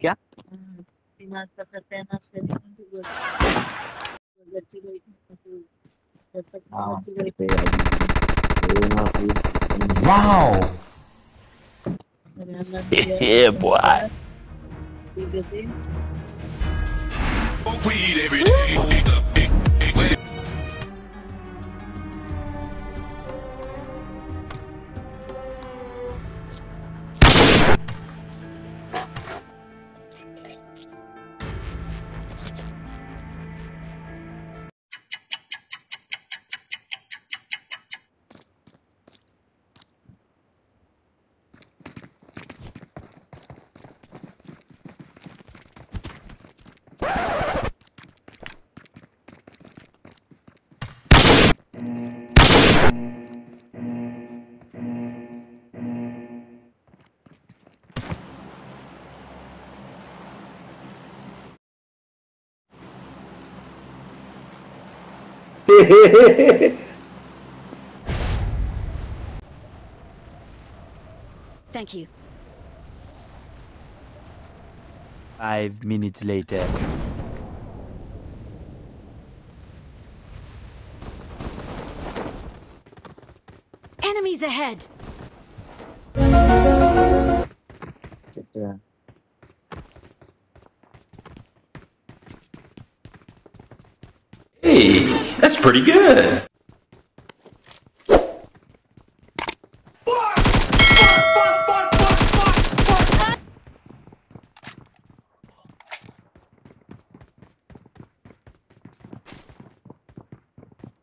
क्या? हाँ, दिमाग का सत्यानाश करने में जो जो- जो बच्ची गई थी, तो जब तक वो हाँ, बच्ची गई पे ये ना फिर Wow! मैंने अल्लाह ने दिया, Yeah, boy. ठीक है जी। Weed every day. Thank you. Five minutes later. Enemies ahead! Yeah. That's pretty good.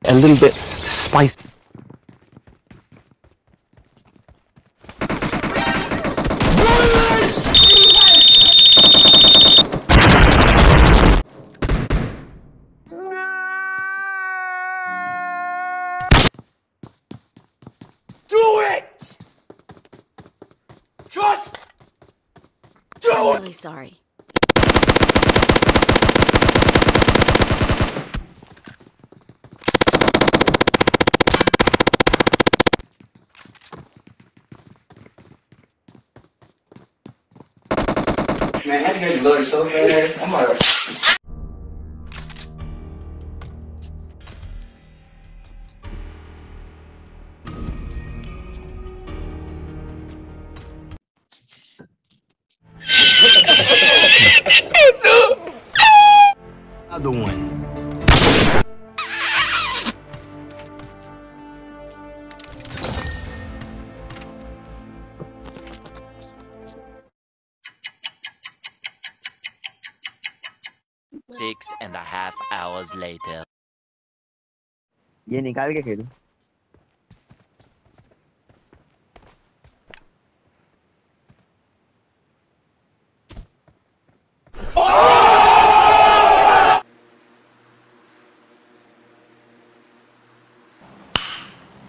A little bit spicy. I'm really sorry. Man, that nigga loaded so fast. I'm like, half hours later. ये निकाल के खेल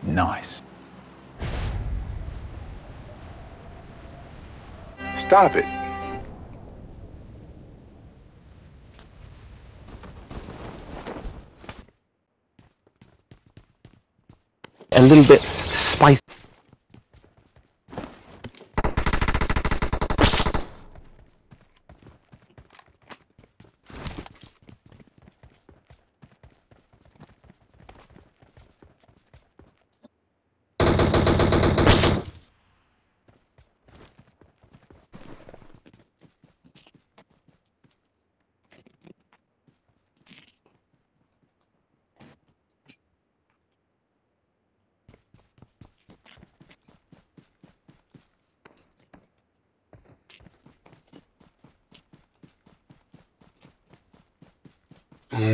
Nice. Stop it. A little bit spicy. Oh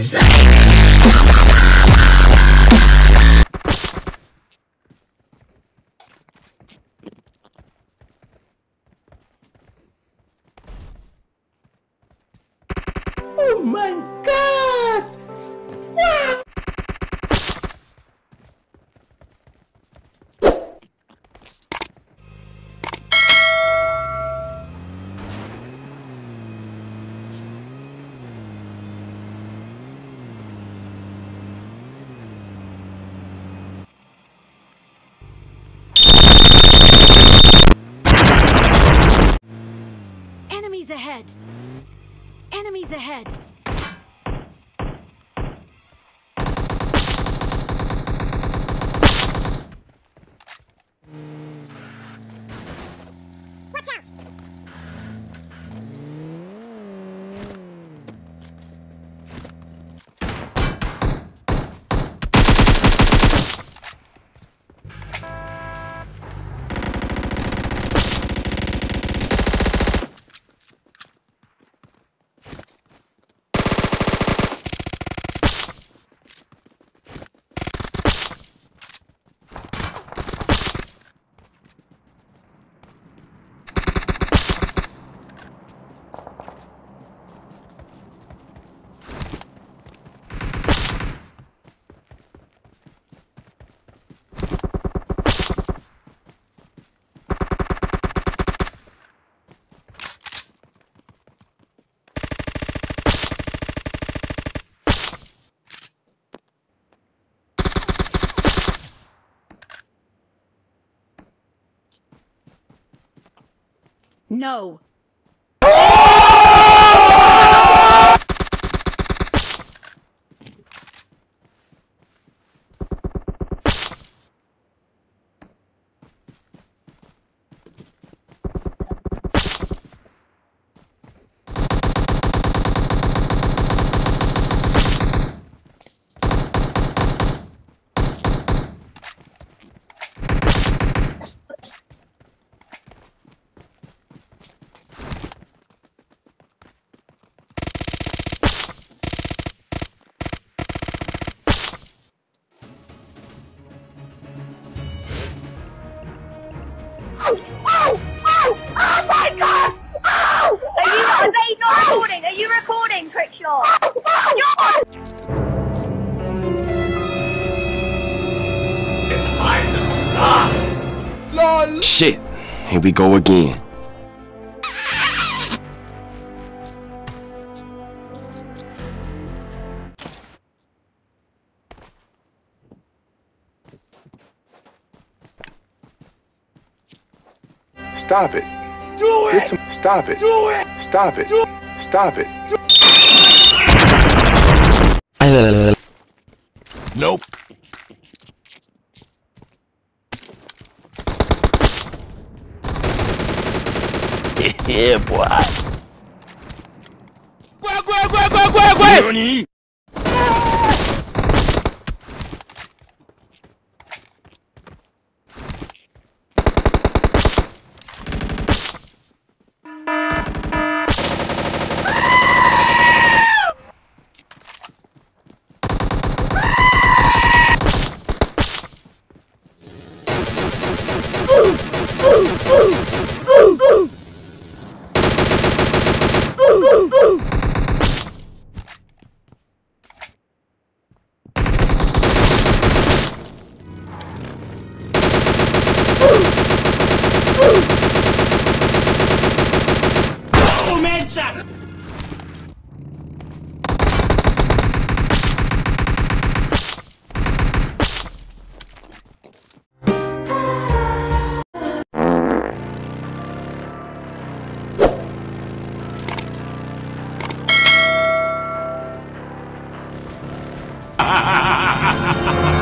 my god! Ahead! Enemies ahead! No! Are you, are they not recording? Are you recording, Crickshaw? Shit. Here we go again. Stop it. Do it. stop it. Do it. Stop it. Do it. stop it. Nope. yeah, boy. Help me. ha ha ha